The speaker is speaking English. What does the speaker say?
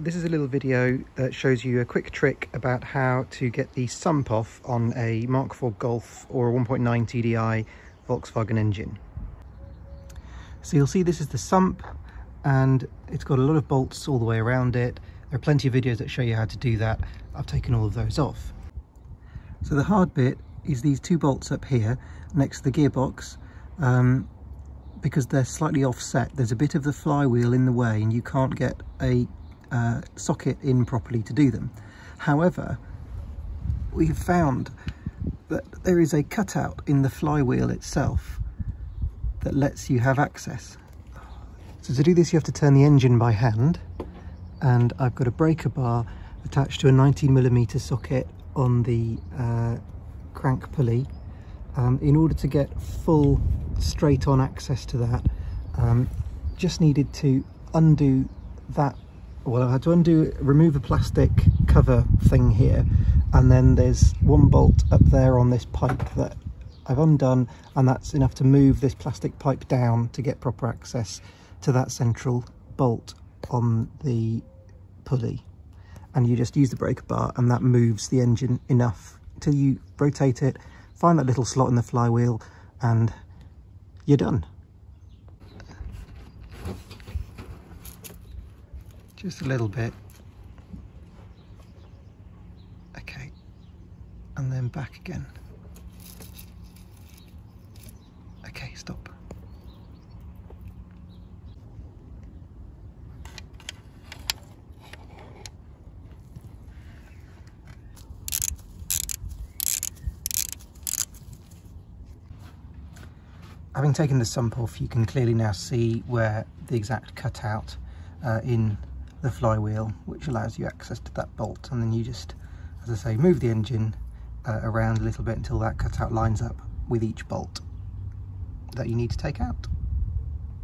this is a little video that shows you a quick trick about how to get the sump off on a Mark IV Golf or a 1.9 TDI Volkswagen engine. So you'll see this is the sump and it's got a lot of bolts all the way around it. There are plenty of videos that show you how to do that. I've taken all of those off. So the hard bit is these two bolts up here next to the gearbox. Um, because they're slightly offset, there's a bit of the flywheel in the way and you can't get a uh, socket in properly to do them. However, we have found that there is a cutout in the flywheel itself that lets you have access. So to do this you have to turn the engine by hand and I've got a breaker bar attached to a 19mm socket on the uh, crank pulley. Um, in order to get full straight on access to that, um, just needed to undo that well I had to undo remove the plastic cover thing here and then there's one bolt up there on this pipe that I've undone and that's enough to move this plastic pipe down to get proper access to that central bolt on the pulley. And you just use the breaker bar and that moves the engine enough till you rotate it find that little slot in the flywheel and you're done just a little bit. Okay. And then back again. Okay stop. Having taken the sump off you can clearly now see where the exact cutout uh, in the flywheel which allows you access to that bolt and then you just as I say move the engine uh, around a little bit until that cutout lines up with each bolt that you need to take out.